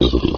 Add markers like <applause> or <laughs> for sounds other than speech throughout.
you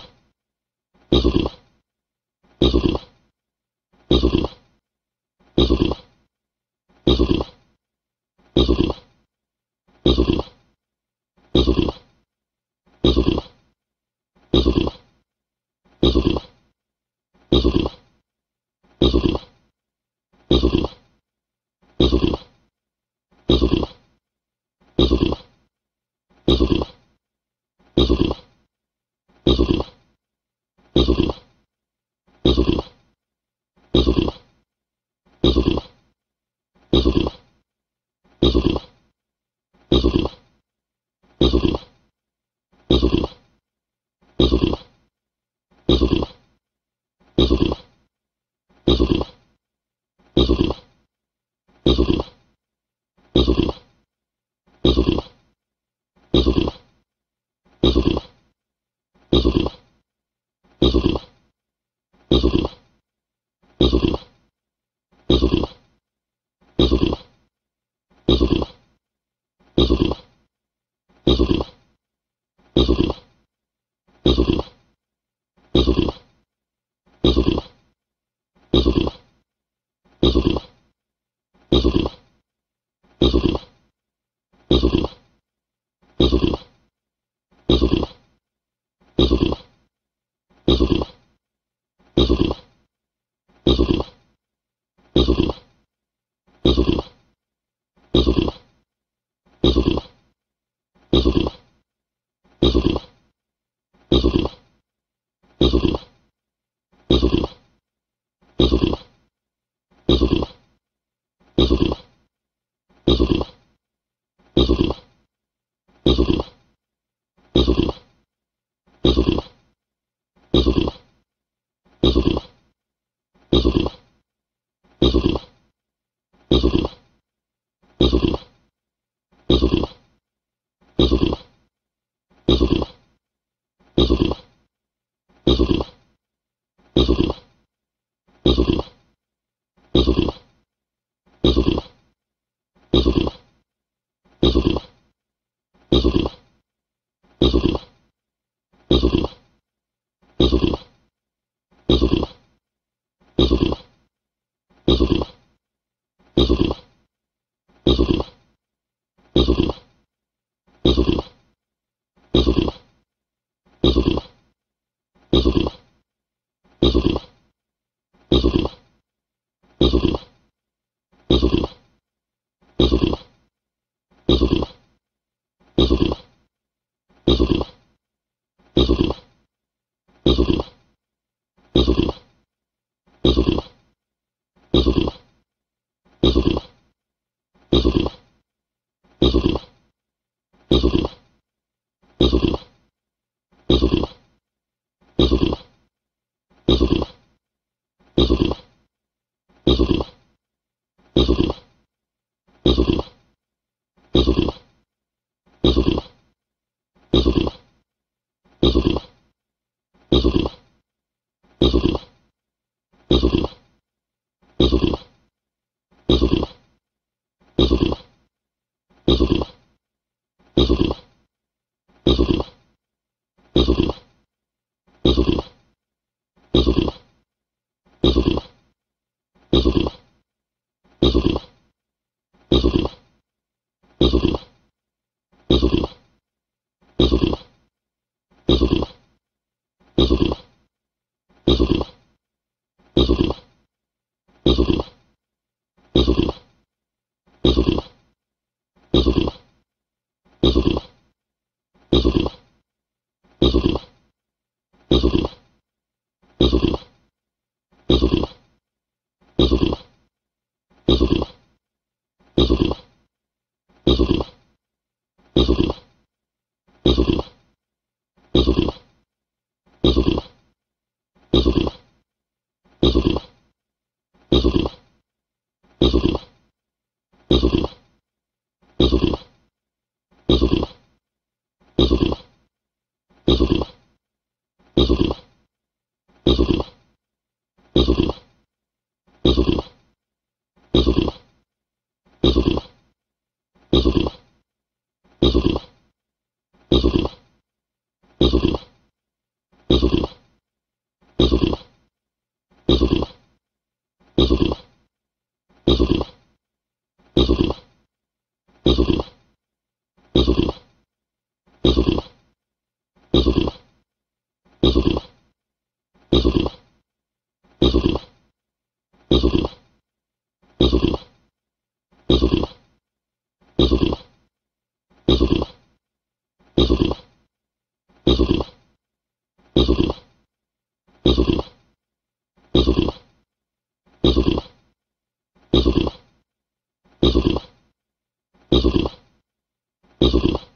Mm-hmm.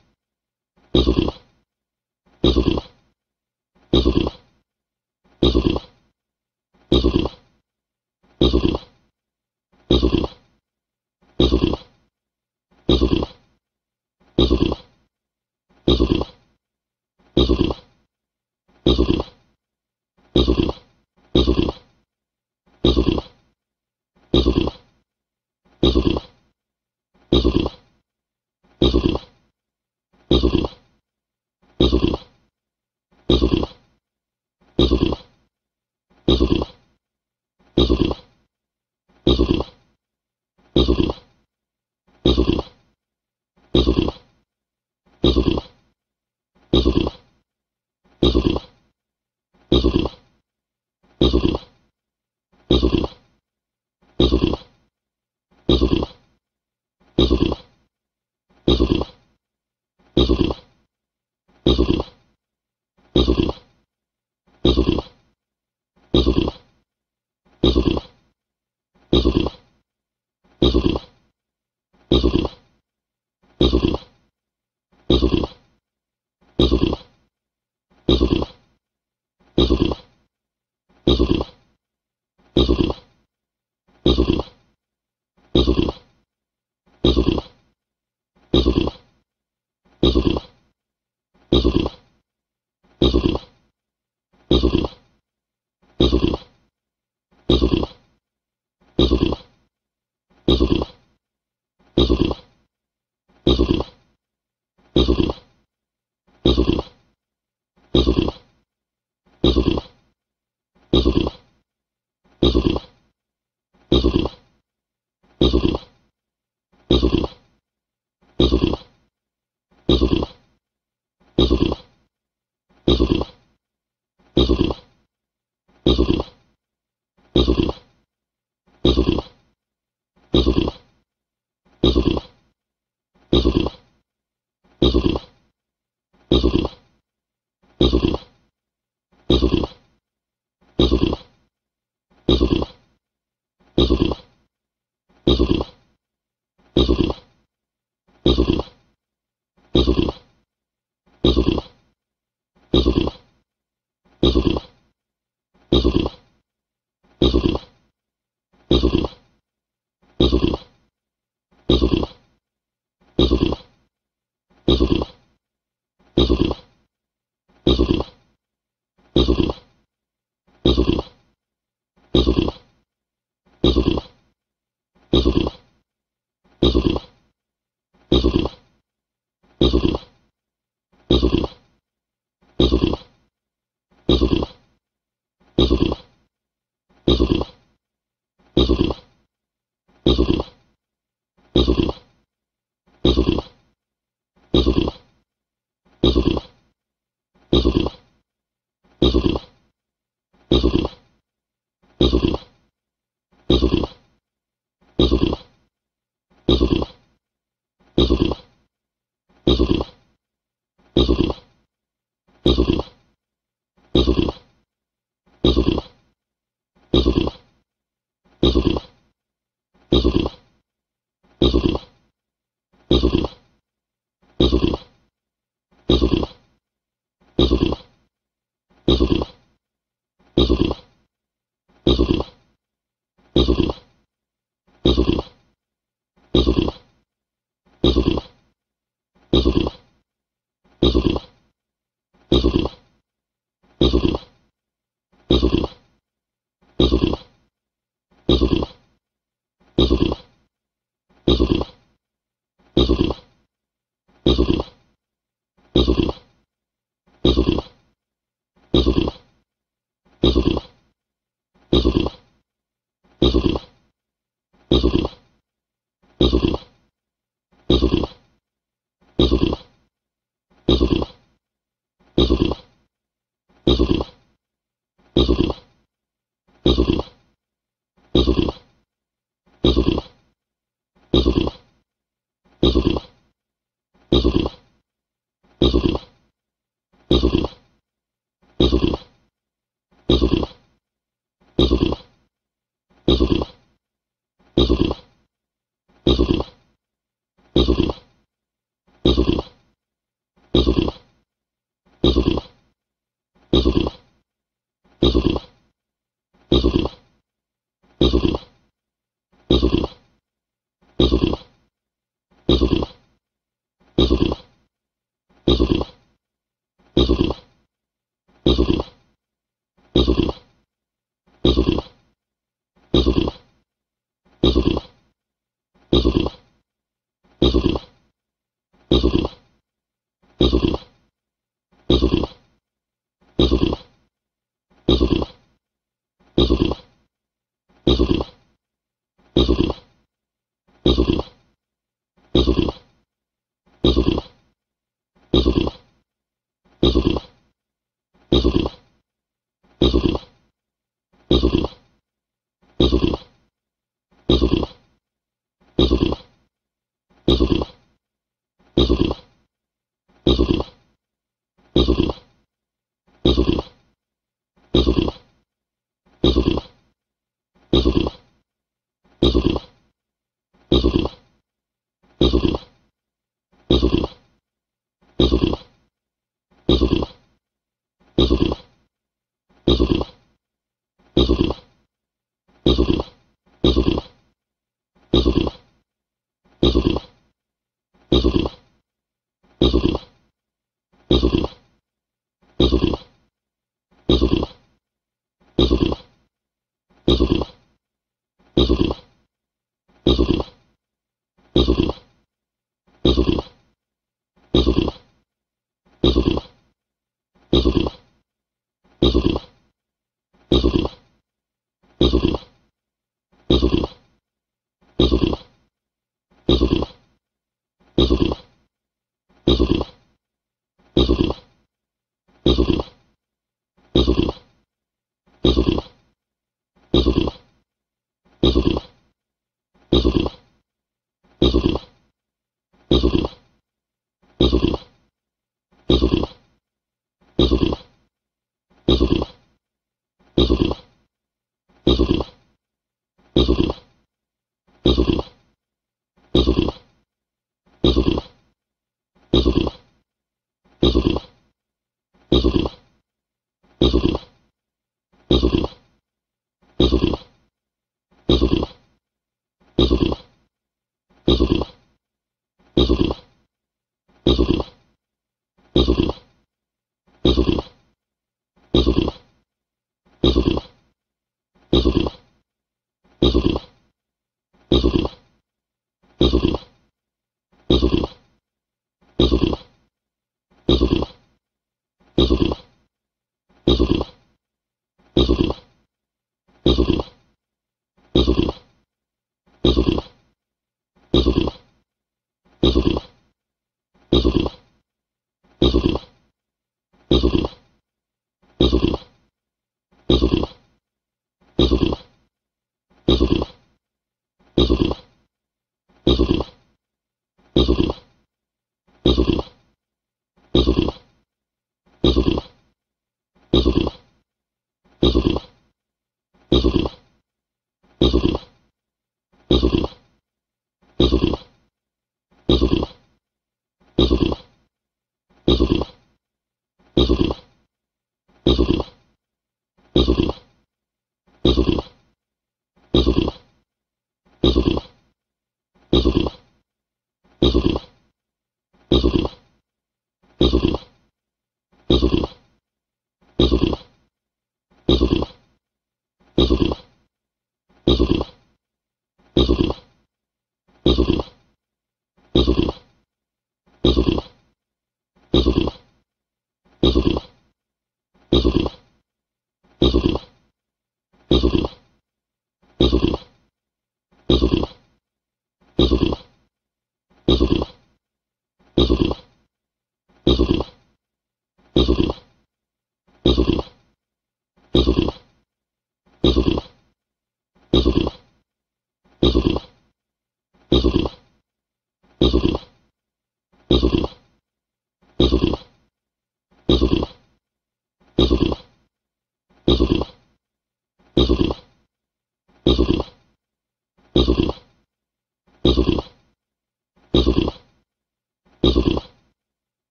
You <laughs>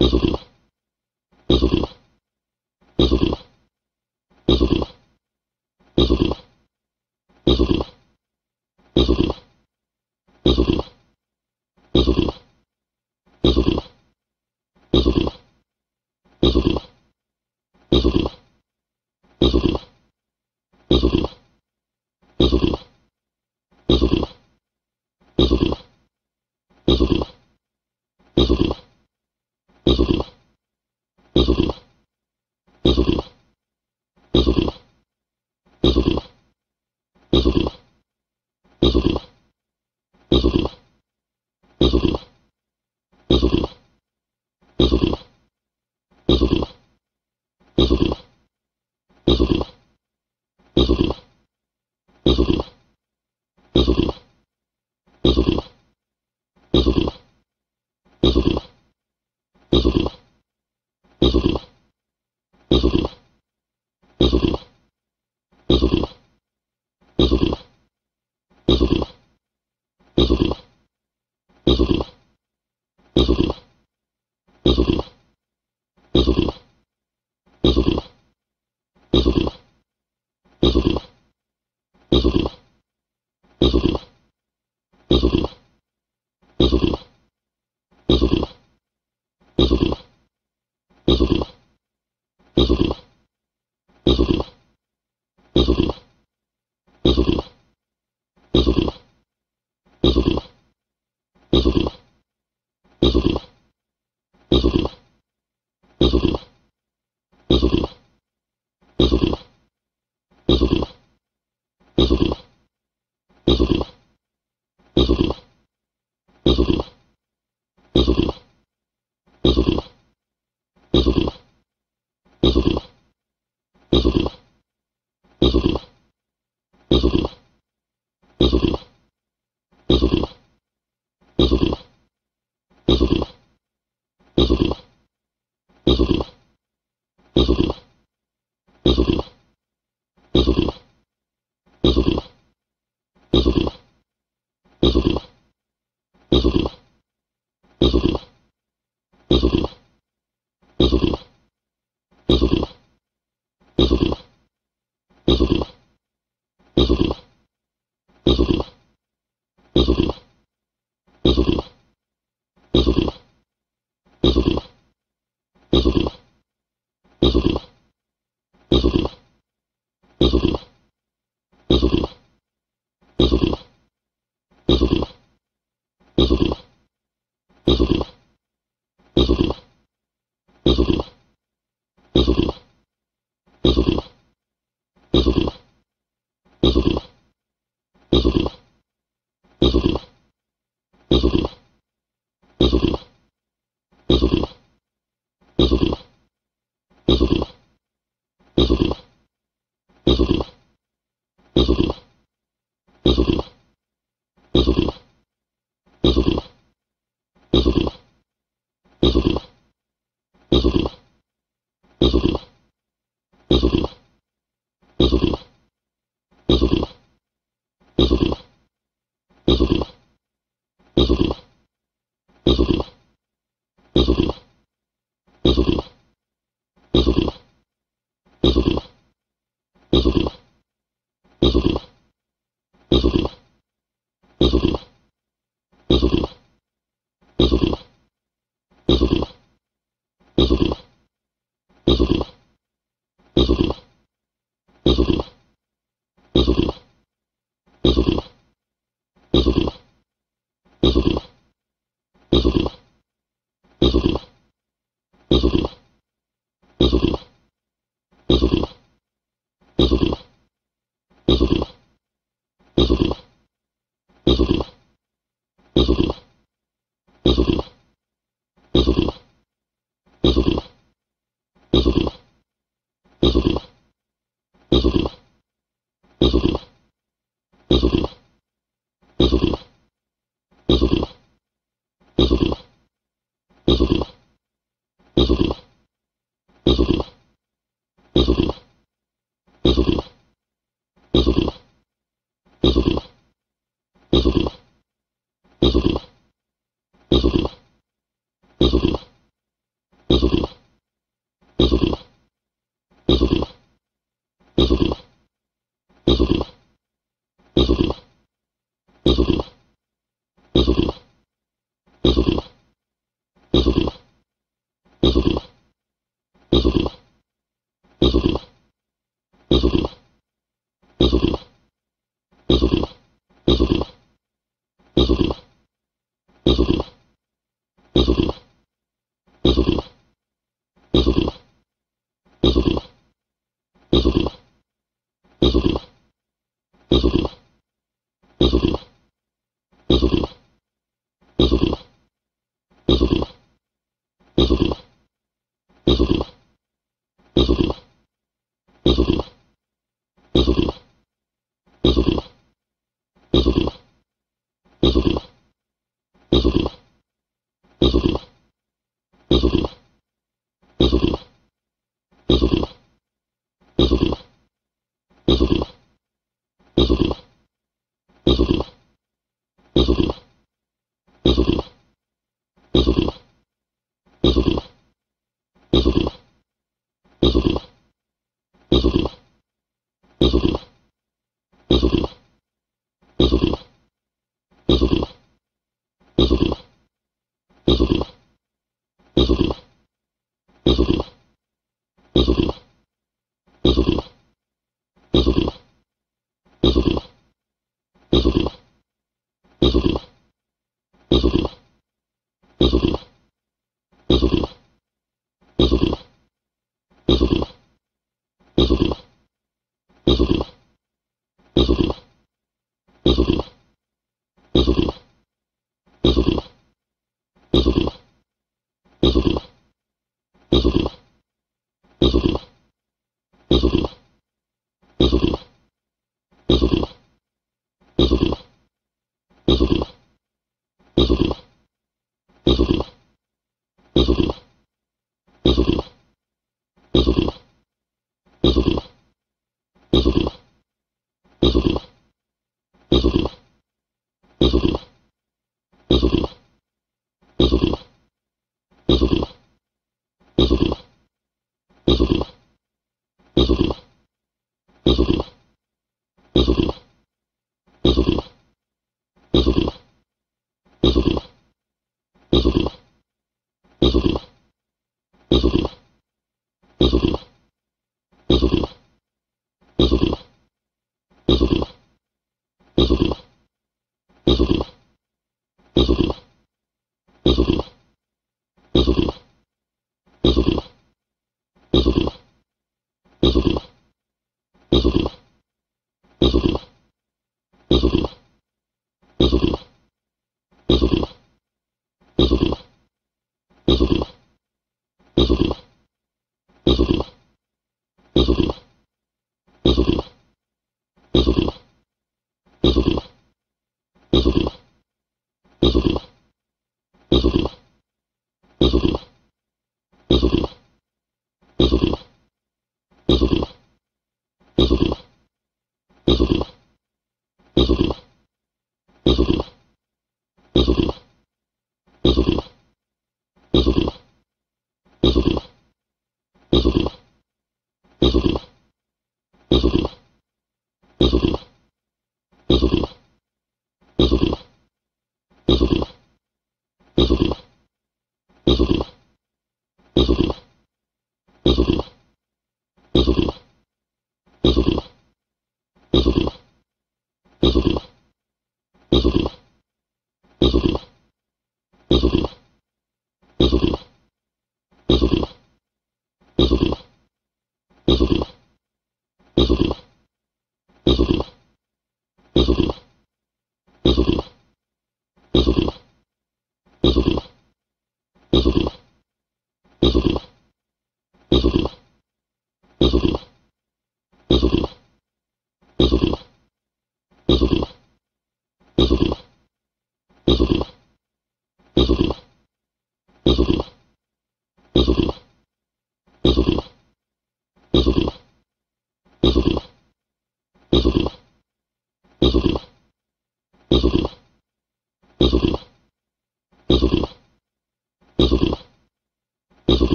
Mm-hmm.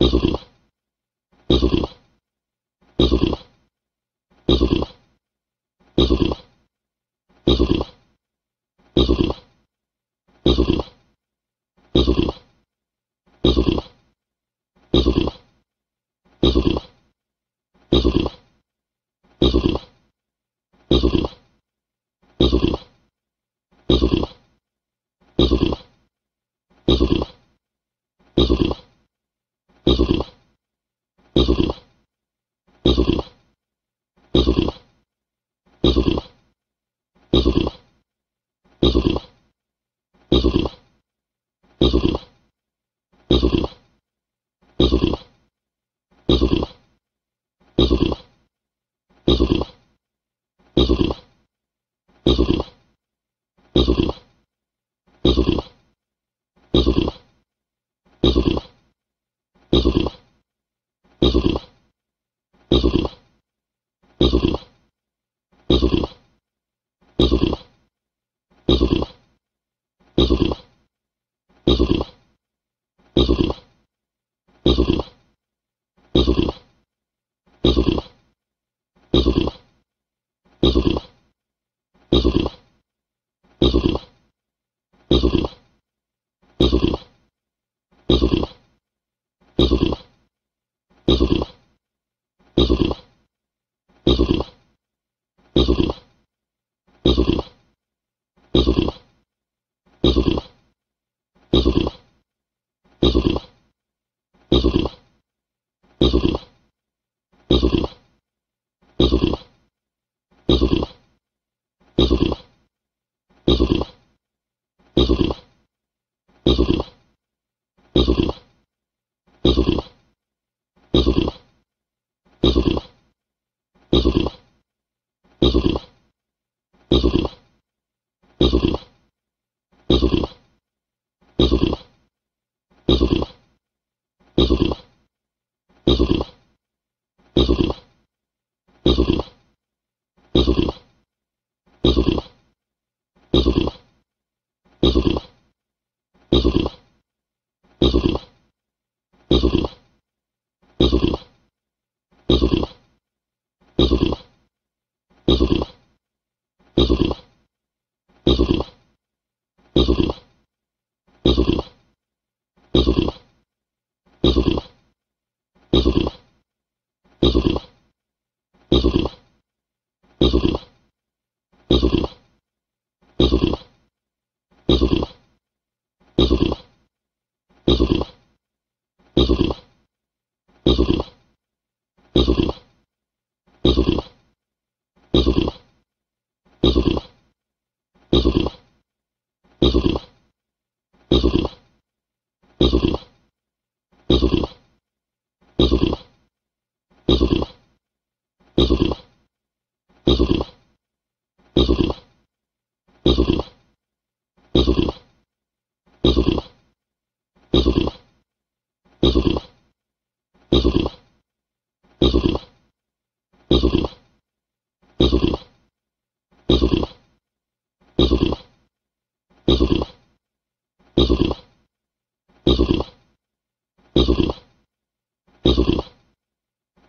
You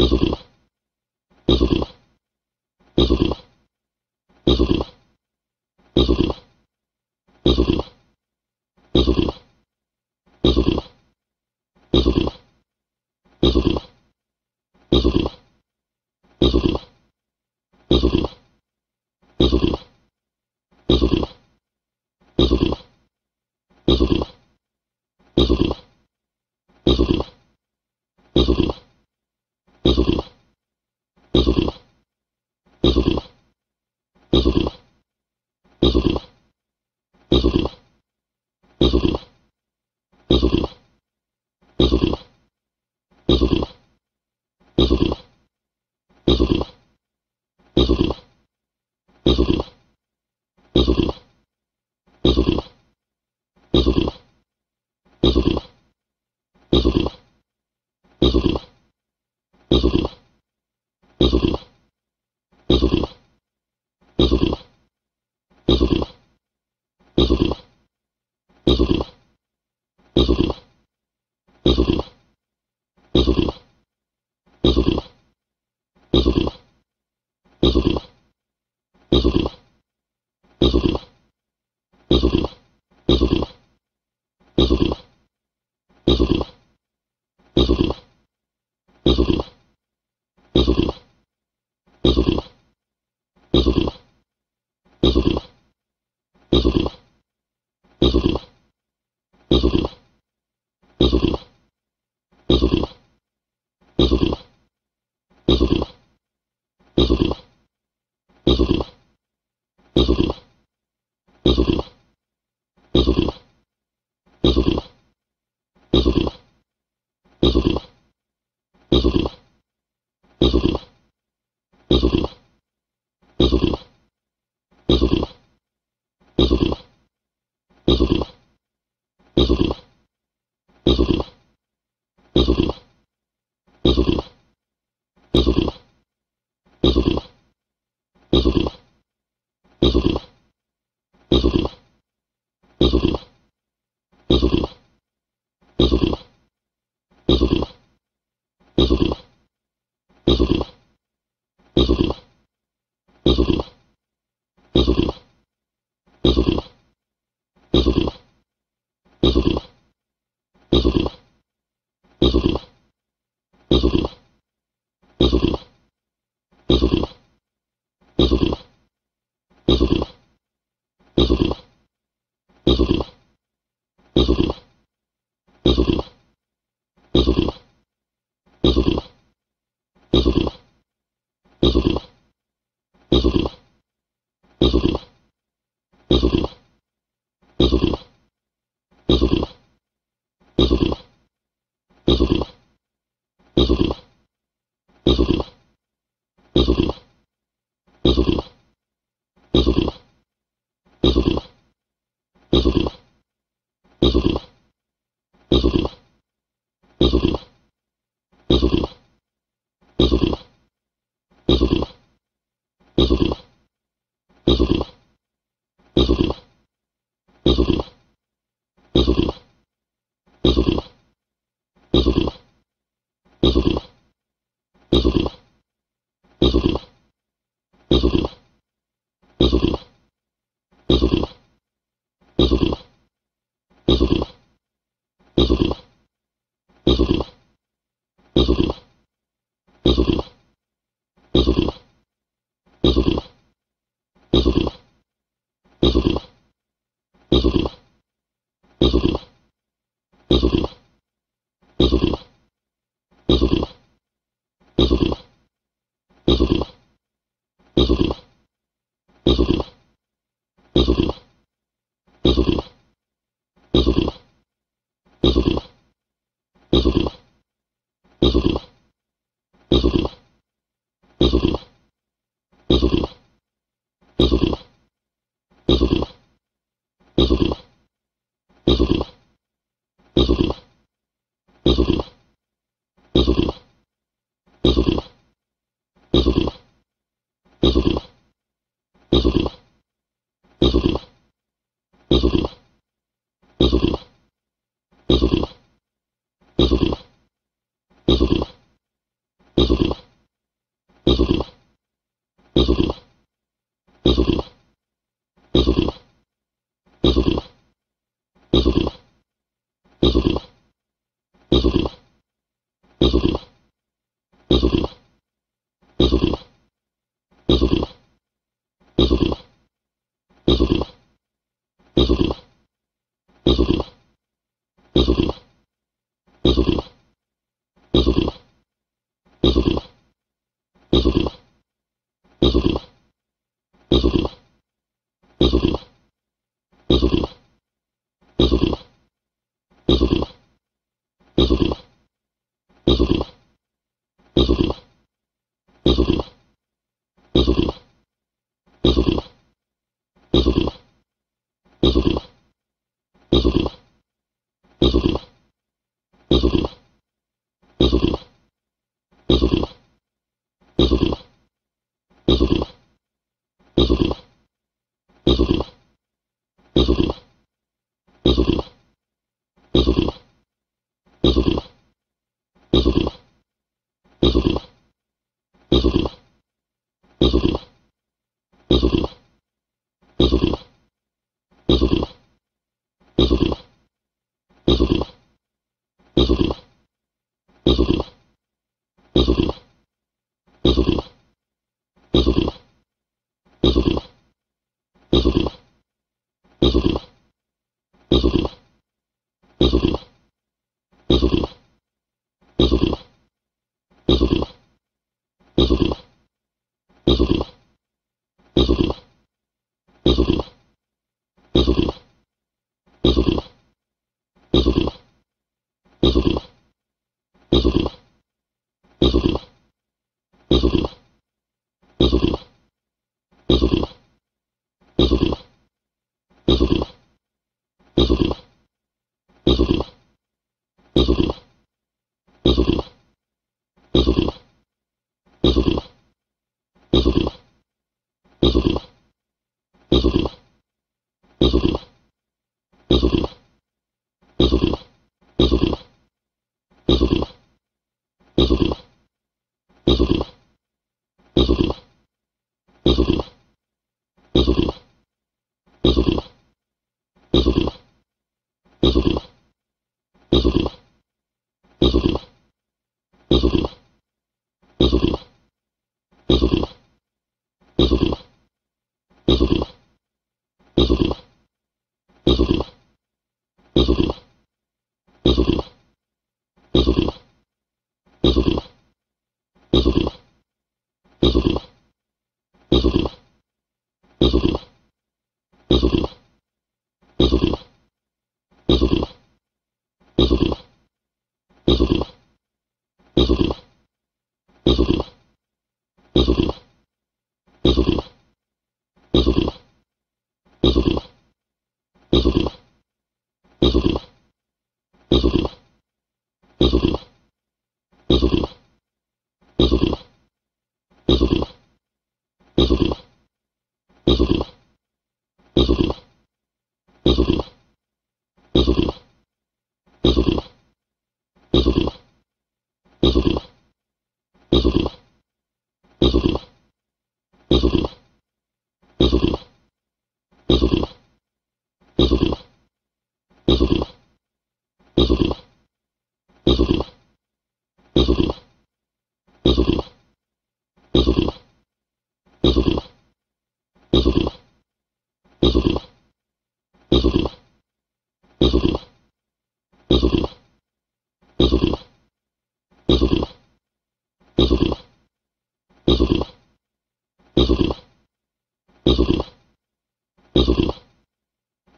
you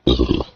you <laughs>